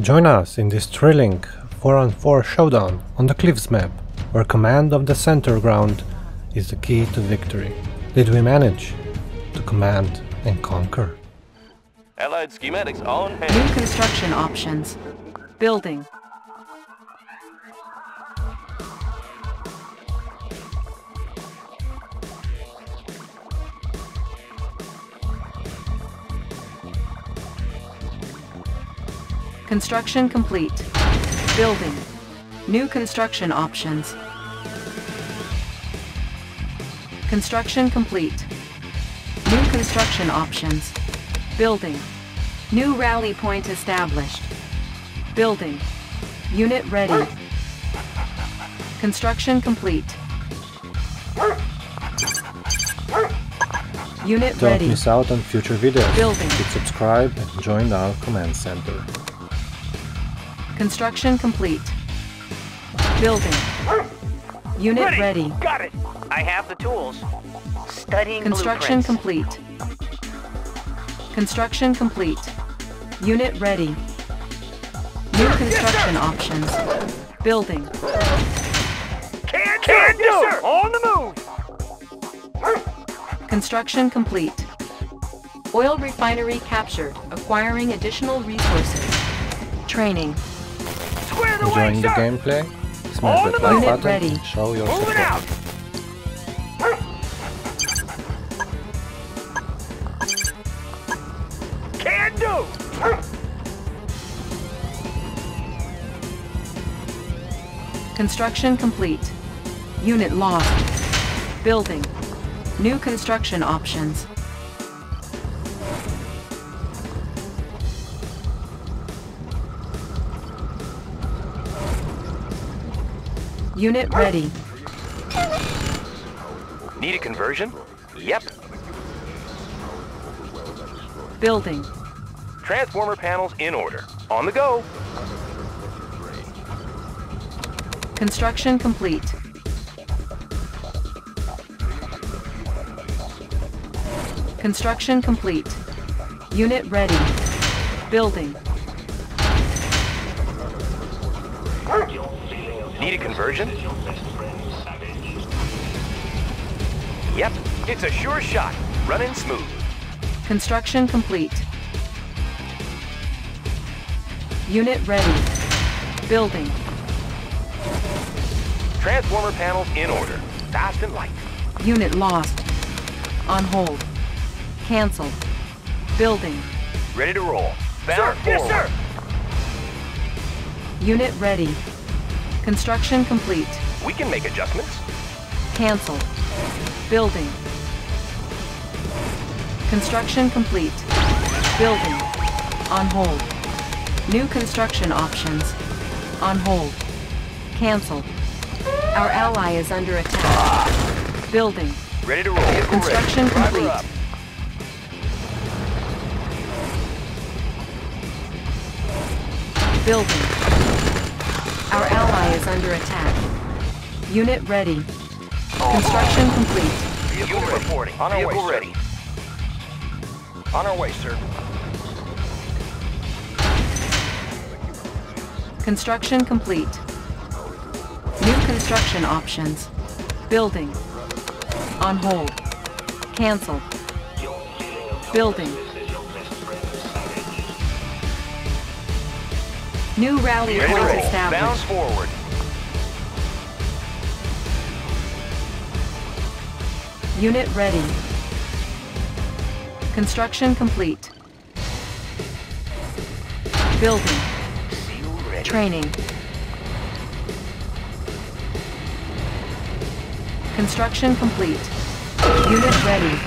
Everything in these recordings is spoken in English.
Join us in this thrilling 4-on-4 showdown on the Cliffs map, where command of the center ground is the key to victory. Did we manage to command and conquer? Allied schematics on New construction options. Building. Construction complete. Building. New construction options. Construction complete. New construction options. Building. New rally point established. Building. Unit ready. Construction complete. Unit Don't ready. miss out on future videos. Building. Hit subscribe and join our command center. Construction complete. Building. Unit ready. Got it. I have the tools. Studying Construction blueprints. complete. Construction complete. Unit ready. New construction options. Building. Can, can do. On the move. Construction complete. Oil refinery captured. Acquiring additional resources. Training. Square the Enjoying way, the sir. gameplay? Smash On that the like button Ready. and show your Moving support. out. Can do. Construction complete. Unit lost. Building. New construction options. Unit ready. Need a conversion? Yep. Building. Transformer panels in order. On the go. Construction complete. Construction complete. Unit ready. Building. Need? Yep. It's a sure shot. Running smooth. Construction complete. Unit ready. Building. Transformer panels in order. Fast and light. Unit lost. On hold. Cancel. Building. Ready to roll. Bound Yes, forward. sir. Unit ready. Construction complete. We can make adjustments. Cancel. Building. Construction complete. Building. On hold. New construction options. On hold. Cancel. Our ally is under attack. Building. Ready to roll. Vehicle Construction ready. Driver complete. up. Building. Our ally is under attack. Unit ready. Construction complete. Vehicle Unit reporting. On our Vehicle way, ready. Sir. On our way, sir. Construction complete. New construction options. Building. On hold. Cancel. Building. New rally point roll. Bound established. forward. Unit ready. Construction complete. Building. Training. Construction complete. Unit ready.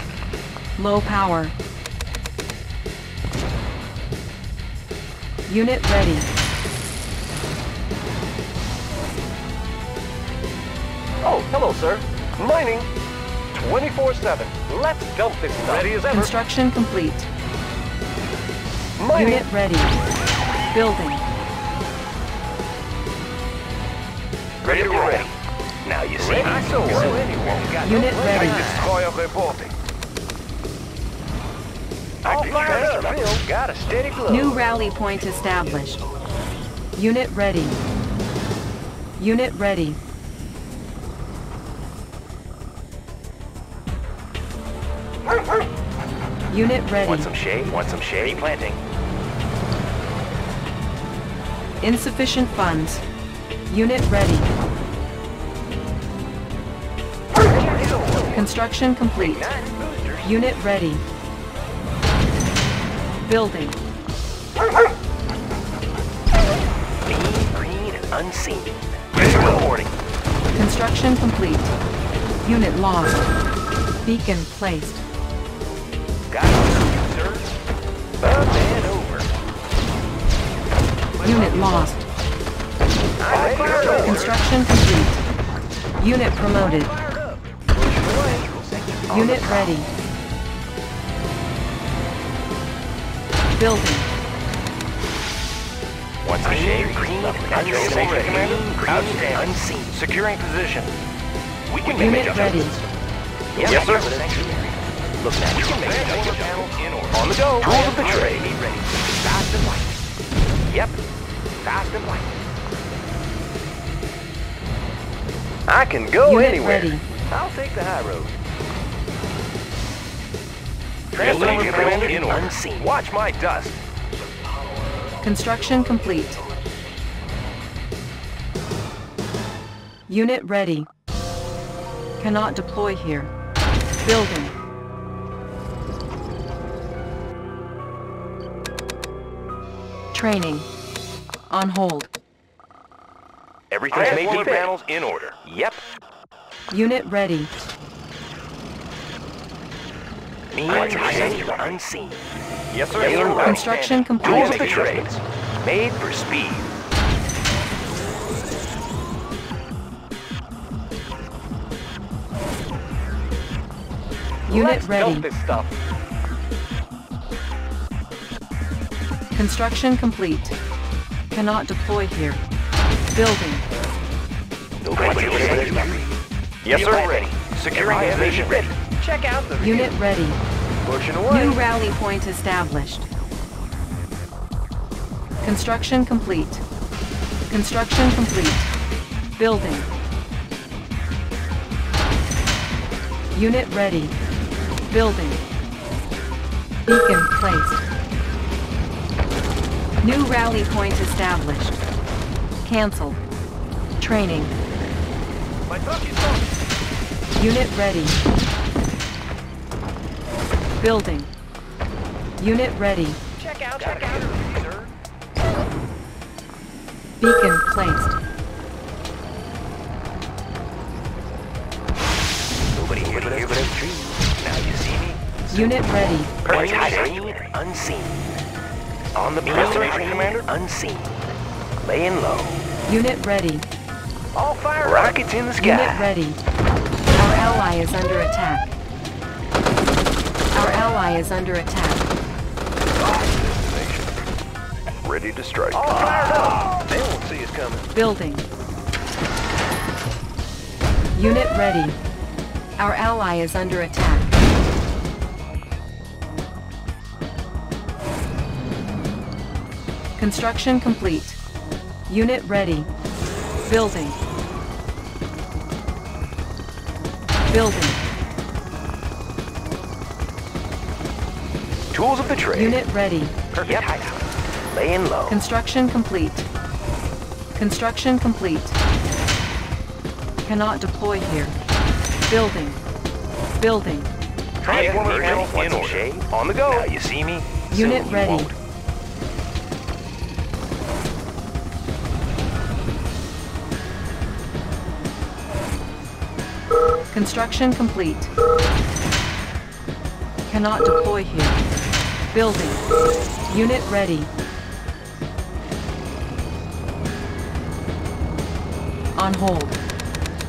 Low power. Unit ready. Oh, hello, sir. Mining. 24-7. Let's dump this stuff. Ready as ever. Construction complete. Mining. Unit ready. Building. Ready to roll. Now you see. I so Unit ready. Destroyer reporting. All fired up. Got a steady glow. New rally point established. Unit ready. Unit ready. Unit ready. Want some shade? Want some shade? Planting. Insufficient funds. Unit ready. Construction complete. Unit ready. Building. Mean, green, and unseen. Reporting. Construction complete. Unit lost. Beacon placed. Up and over. Unit lost. I'm fired up. Construction complete. Unit promoted. Unit ready. Building. Want some shade? Green, unseen. Commander? Outstanding. Unseen. Securing position. We can make Unit ready. Yes, yes sir. Look now. We can make adjustments. in order. On the go. Tools of the trade. Ready. Fast and light. Yep. Fast and light. I can go Unit anywhere. ready. I'll take the high road. Transformer Commander in order. Unseen. Watch my dust. Construction complete. Unit ready. Cannot deploy here. Building. Training. On hold. Everything's made panels in order. Yep. Unit ready. Mean unseen. Yes, sir. Construction complete. Tools of the trades. Made for speed. Unit Let's ready. dump this stuff. Construction complete. Cannot deploy here. Building. Nobody ready. Yes, sir. Ready. Securing position. Ready. Check out the Unit ready. Pushing away. New rally point established. Construction complete. Construction complete. Building. Unit ready. Building. Beacon placed. New rally point established. Cancel. Training. My talkie talkie. Unit ready. Building. Unit ready. Check out. Check out. Beacon placed. Nobody here but us tree. Now you see me. Unit ready. Perfect. Unseen. On the perimeter, Commander. Unseen. Laying low. Unit ready. All fire. Rockets in the sky. Unit ready. Our ally is under attack. Our ally is under attack. Ready to strike. All fired up. They won't see us coming. Building. Unit ready. Our ally is under attack. Construction complete. Unit ready. Building. Building. Tools of the trade. Unit ready. Perfect yep. hideout. Laying low. Construction complete. Construction complete. Cannot deploy here. Building. Building. Transformer panels in order. Shade. On the go. Now you see me. Unit Soon ready. You won't. Construction complete. Cannot deploy here. Building. Unit ready. On hold.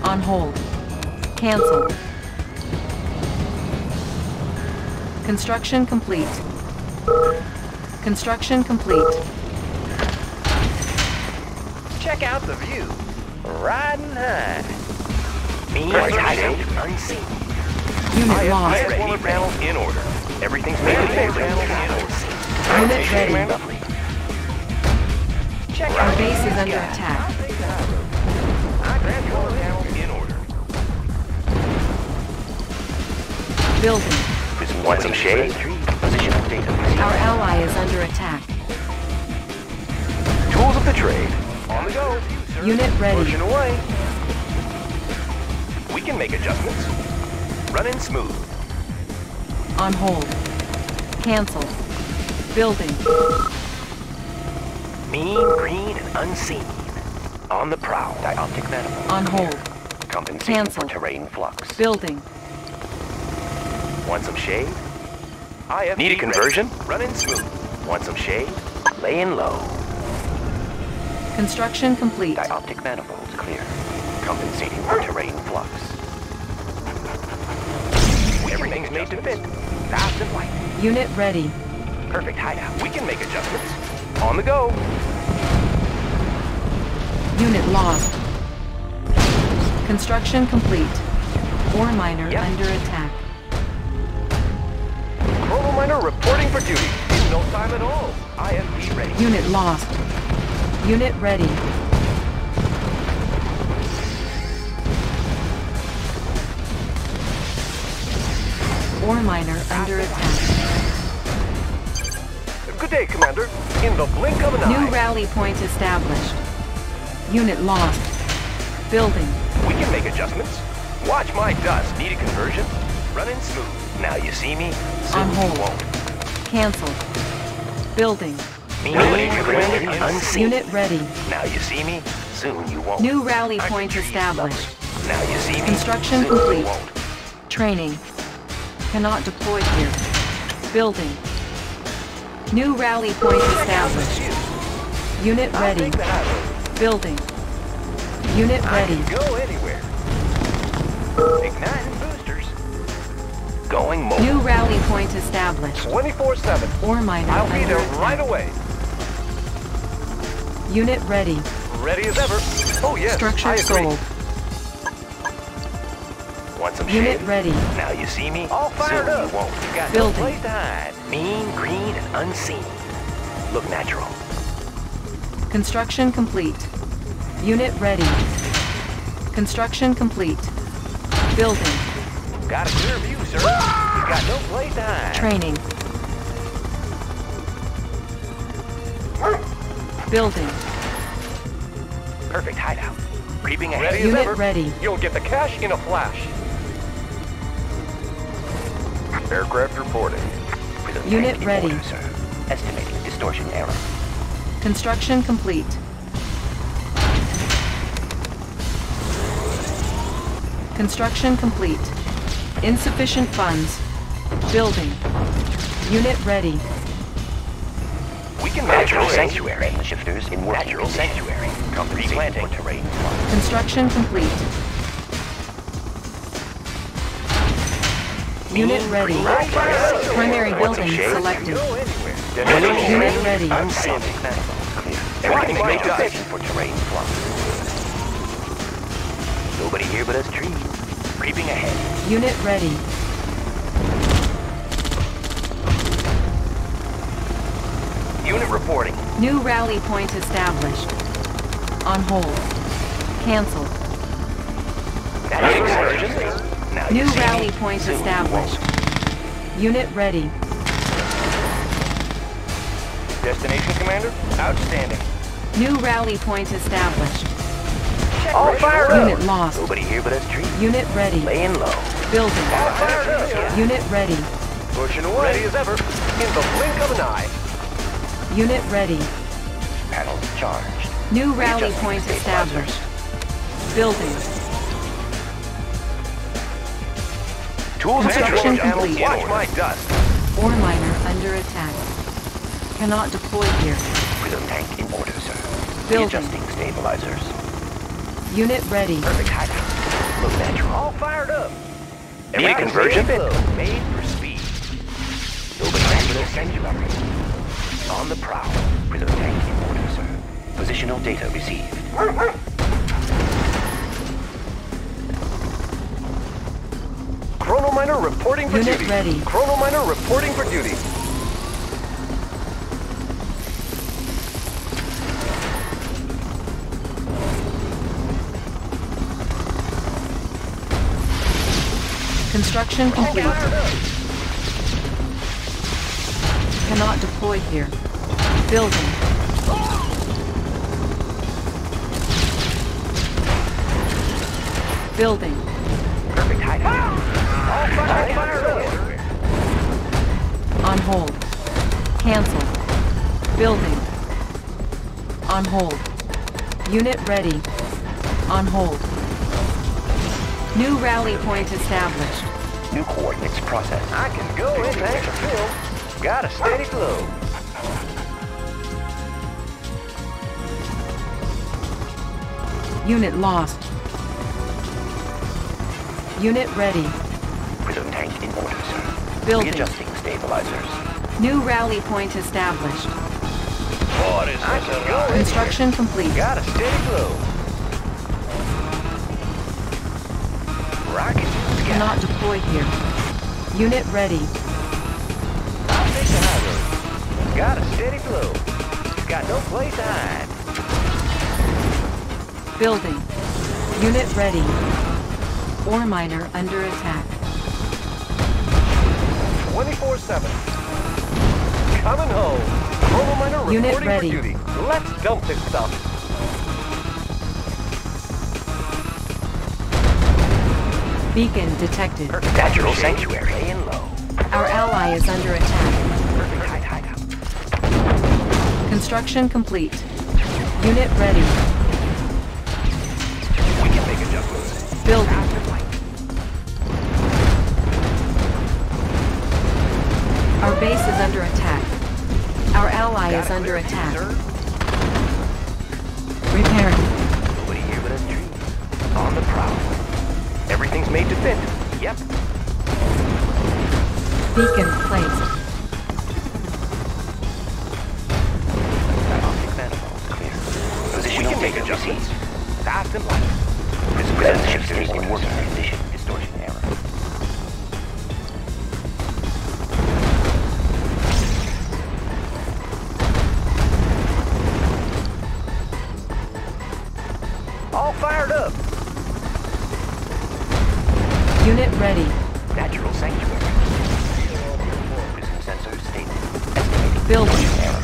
On hold. Cancel. Construction complete. Construction complete. Check out the view. Riding high. Mean hideout unseen. Unit lost. Transformer panels in order. Everything's made panels in order. Unit ready. Lovely. Check Our base is under attack. Control panel in order. Building. Want some shade? Positional data. Our ally is under attack. Tools of the trade. On the go. Unit ready. Pushing away. We can make adjustments. Running smooth. On hold. Cancel. Building. Mean, green, and unseen. On the prowl. Dioptic manifold. On hold. Compensating Cancel. for terrain flux. Building. Want some shade? IFV Need a conversion? Running smooth. Want some shade? Laying low. Construction complete. Dioptic manifolds clear. Compensating for terrain flux. Everything's made to fit. Fast and light. Unit ready. Perfect hideout. We can make adjustments. On the go. Unit lost. Construction complete. Ore miner Yep. under attack. Chrono miner reporting for duty. In no time at all. IFV ready. Unit lost. Unit ready. Ore miner under attack. Good day, Commander. In the blink of an New eye. rally point established. Unit lost. Building. We can make adjustments. Watch my dust. Need a conversion? Running smooth. Now you see me. Soon On you hold. won't. Cancel. Building. Me green, unseen. Unit ready. Now you see me. Soon you won't. New rally point established. Now you see me. Construction complete. Training. Cannot deploy here. Building. New rally point established. Unit ready. take the high Building. Unit. I ready. can go anywhere. Igniting boosters. Going mobile. New rally point established. 24-7. Ore miner I'll be there right away. Unit ready. Ready as ever. Oh, yes. Structure I agree. sold. Want some Unit shade? ready. Now you see me. All fired Soon up. You won't. You got Building. no place to hide. Mean, green, and unseen. Look natural. Construction complete. Unit ready. Construction complete. Building. Got a clear view, sir. Ah! You got no place to hide. Training. Building. Perfect hideout. Creeping ahead. Ready as Unit ever. ready. You'll get the cash in a flash. Aircraft reporting. Unit ready. order, sir. Estimating distortion error. Construction complete. Construction complete. Insufficient funds. Building. Unit ready. We can natural sanctuary. The shifters in working natural sanctuary. Replanting for terrain. Construction complete. Unit ready. Primary building selected. Unit ready. Everything's made to for terrain flux. Nobody here but us trees. Creeping ahead. Unit ready. Unit reporting. New rally point established. On hold. Cancel. That's conversion. Now New you see rally me. point Soon established. Unit ready. Destination, Commander? Outstanding. New rally point established. All fired Unit lost. Nobody here but us trees. Unit ready. Laying low. Building. fired up. Unit ready. Pushing away. Ready as ever. In the blink of an eye. Unit ready. Panels charged. New rally Readjusting point stabilizers. established. Building. Tools Construction complete. Watch my dust. Ore miner under attack. Cannot deploy here. Prism tank in order, sir. Building. Readjusting stabilizers. Unit ready. Perfect hideout. Look natural. All fired up. Need a conversion? Made Made for speed. Nobody here but us sanctuary. On the prowl. Prism tank in order, sir. Positional data received. Chronominer reporting for Unit duty. ready. Chronominer reporting for duty. Construction complete. Cannot deploy here. Building. Building. Perfect. All fired up. On hold. Cancel. Building. On hold. Unit ready. On hold. New rally point established. New coordinates processed. I can go in tank filled. Got a steady flow. Unit lost. Unit ready. Prism tank in order, sir. Building. Readjusting stabilizers. New rally point established. What is I can go in. Construction complete. Got a steady flow. Rocket. Cannot deploy here. Unit ready. I'll take the high road. Got a steady flow. Got no place to hide. Building. Unit ready. Ore miner under attack. 24-7. Coming home. Chrono miner Unit reporting ready. for duty. Let's dump this stuff. Beacon detected. Perfect natural sanctuary. Laying low. Our ally is under attack. Perfect hide hideout. Construction complete. Unit ready. We can make adjustments. Building. Base is under attack. Our ally is Got a under clear view, attack. sir. Repairing. Nobody here but us trees. On the prowl. Everything's made to fit. Yep. Beacon placed. Optic manifolds clear. Position We can on make taker adjustments. received. Fast and light. This present shifters in working condition. Fired up. Unit ready. Natural sanctuary. Prism sensor stated. Building.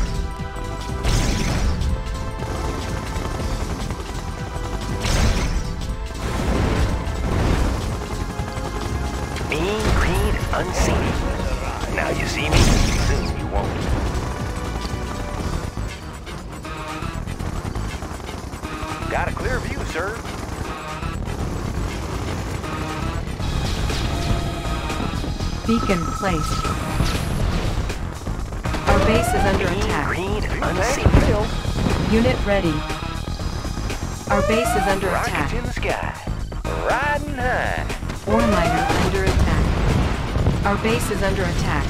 Beacon placed. Our base is under attack. green, and Tank unseen. filled. Unit ready. Our base is under attack. in the sky. Riding high. Ore miner under attack. Our base is under attack.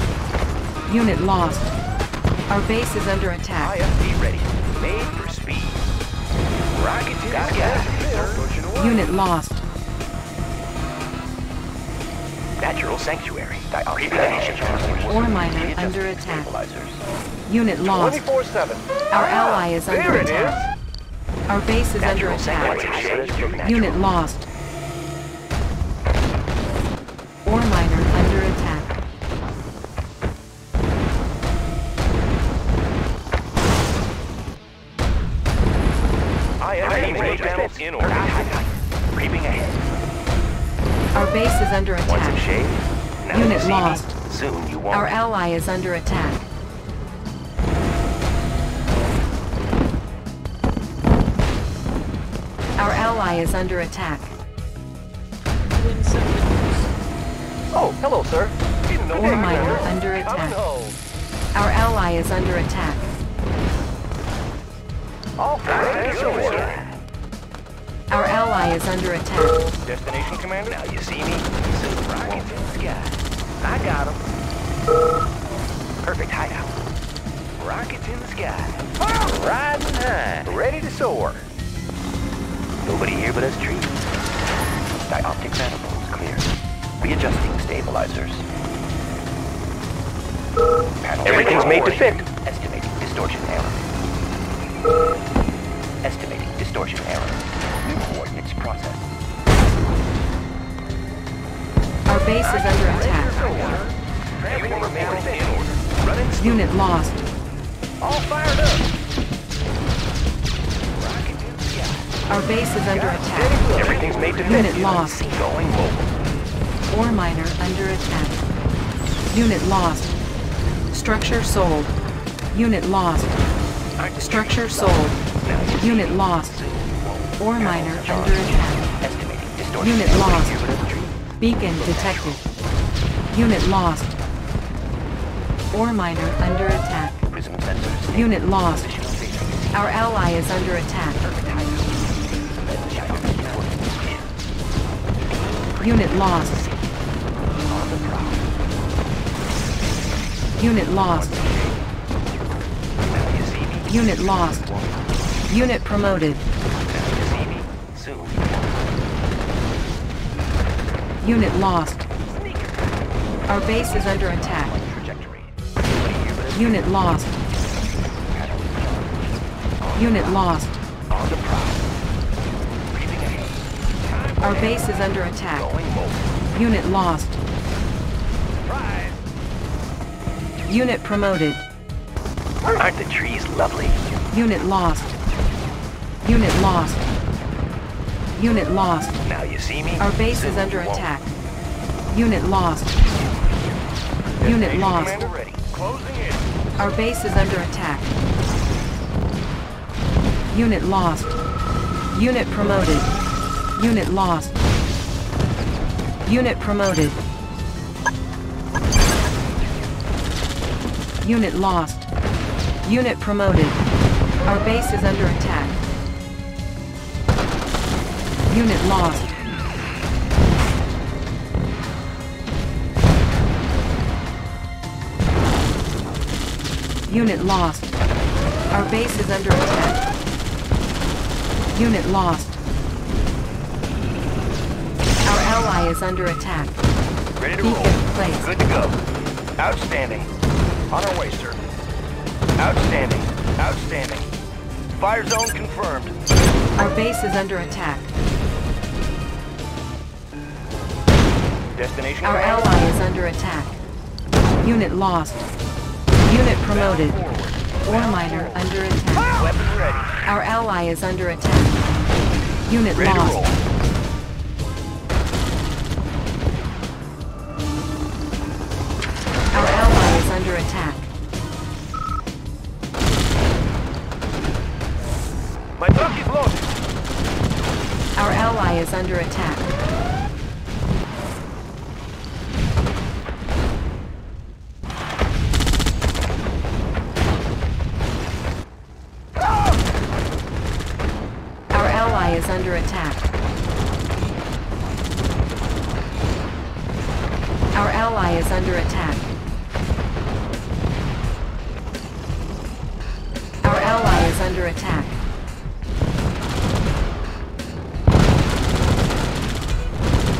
Unit lost. Our base is under attack. IFV ready. Made for speed. Rockets in the sky. gas filled. Pushing away. Unit lost. Natural sanctuary. Preposition. Ore miner under attack. Unit lost. Our ah, ally is under There it attack. Our base is under attack. Unit lost. Ore miner under attack. IFV ready panels in order. Creeping ahead. Our base is under attack. Unit you see me. lost. Soon you won't. Our ally is under attack. Our ally is under attack. Oh, hello, sir. Didn't know Ore miner under attack. Our ally is under attack. All up. Our ally is under attack. Destination, Commander? Now you see me. Soon rockets in the sky. I got him. Perfect hideout. Rockets in the sky. Riding high. Ready to soar. Nobody here but us trees. Dioptic manifolds clear. Readjusting stabilizers. Panel Everything's made to fit. Estimating distortion error. Estimating distortion error. New coordinates processed. Our base is under attack. Order. Unit lost. All fired up. Rocket to the sky. Our base is under attack. Everything's made to. Unit lost. Going mobile. Ore miner under attack. Unit lost. Structure sold. Unit lost. Structure sold. Unit lost. Ore miner under attack. Unit lost. Beacon detected. Unit lost. Ore miner under attack. Unit lost. Our ally is under attack. Unit lost. Unit lost. Unit lost. Unit promoted. Now you see me. Soon. Unit lost. Our base is under attack. Trajectory. Nobody here but us. Unit lost. Unit lost. On the prowl. Breathing ahead. Our base is under attack. Unit lost. Unit promoted. Aren't the trees lovely? Unit lost. Unit lost. Unit lost. Now you see me. Our base is under attack. Unit lost. Unit lost. Commander ready. Closing in. Our base is under attack. Unit lost. Unit promoted. Unit lost. Unit promoted. Unit lost. Unit promoted. Our base is under attack. Unit lost. Unit lost. Our base is under attack. Unit lost. Our ally is under attack. Ready to Beacon roll. placed. Good to go. Outstanding. On our way, sir. Outstanding. Outstanding. Fire zone confirmed. Our base is under attack. Destination Our Commander. ally is under attack. Unit lost. Unit promoted. Ore miner under attack. Weapon ready. Our ally is under attack. Unit Ready lost. Our ally is under attack. My truck is loaded. Our ally is under attack. Ally is under attack. Our ally is under attack.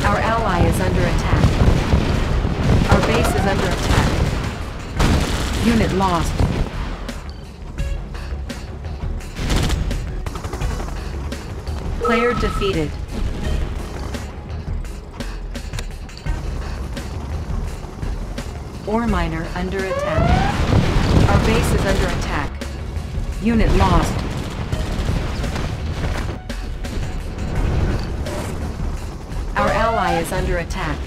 Our ally is under attack. Our base is under attack. Unit lost. Player defeated. Ore miner under attack. Our base is under attack. Unit lost. Our ally is under attack.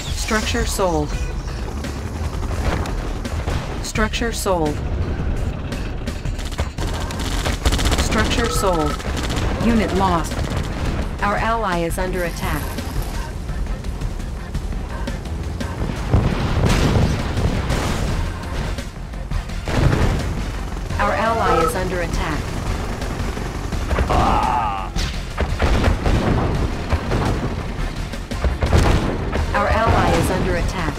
Structure sold. Structure sold. Structure sold. Unit lost. Our ally is under attack. Under attack.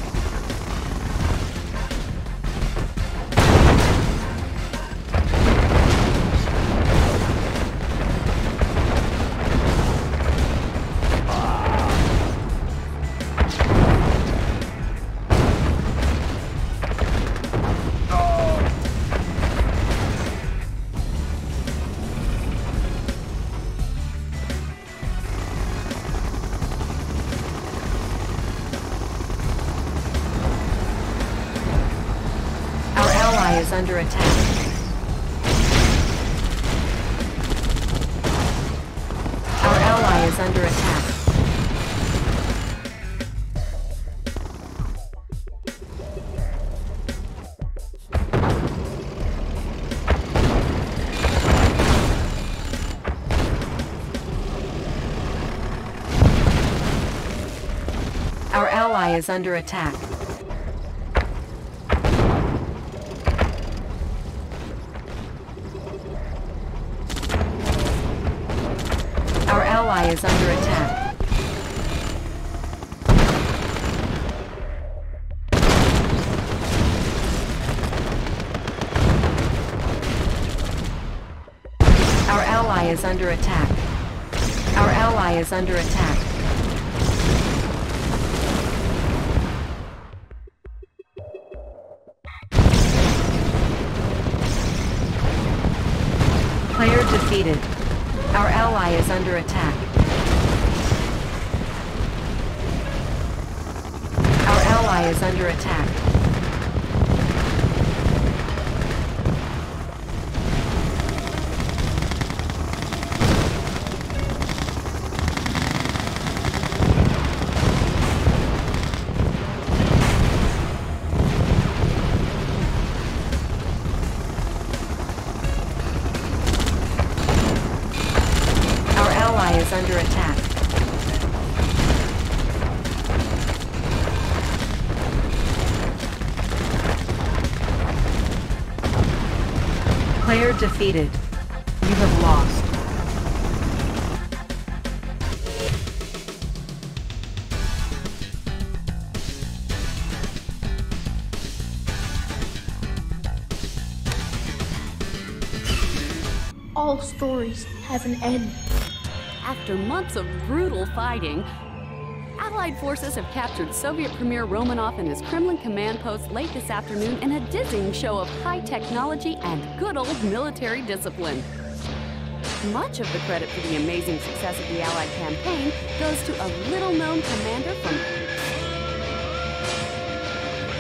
Under attack. Our ally is under attack. Our ally is under attack. Our ally is under attack. Our ally is under attack. Our ally is under attack. Under attack. Our ally is under attack. Player defeated. You have lost. All stories have an end. After months of brutal fighting, Allied forces have captured Soviet Premier Romanov and his Kremlin command post late this afternoon in a dizzying show of high technology and good old military discipline. Much of the credit for the amazing success of the Allied campaign goes to a little known commander from